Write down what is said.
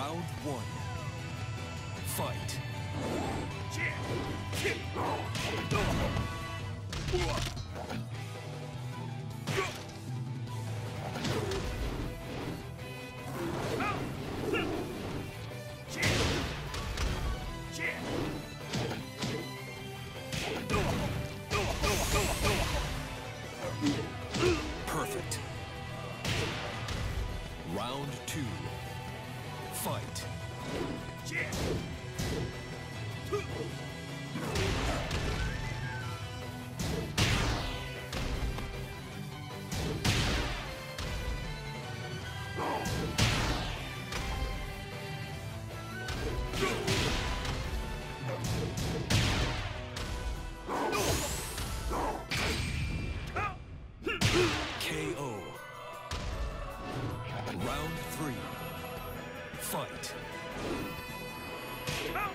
Round one. Fight. Perfect. Round two. Fight! KO. Round three. Fight. Ow!